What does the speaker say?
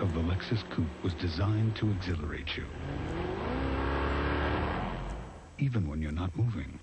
of the Lexus Coupe was designed to exhilarate you. Even when you're not moving.